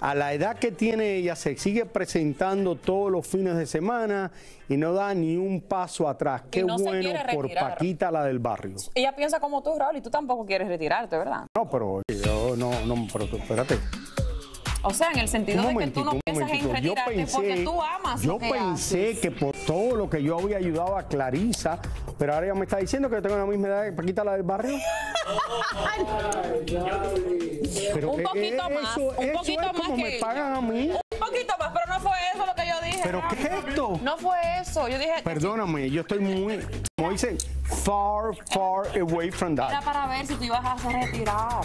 a la edad que tiene ella se sigue presentando todos los fines de semana y no da ni un paso atrás. Qué no bueno por. Paquita, la del barrio. Ella piensa como tú, Raúl, y tú tampoco quieres retirarte, ¿verdad? No, pero yo no, no, pero tú, espérate. O sea, en el sentido Un de que tú no piensas en momentico. Yo retirarte porque pensé, tú amas yo lo que pensé haces. que por todo lo que yo había ayudado a Clarisa, pero ahora ella me está diciendo que yo tengo la misma edad que Paquita, la del barrio. Pero Un poquito eh, más, eso- un eso poquito es más como que me pagan a mí. Un poquito más, pero no fue eso lo que yo dije. ¿Pero qué es esto? No fue eso. Yo dije, Perdóname, yo estoy muy, como dicen, far, far away from era that. para ver si tú ibas a retirar.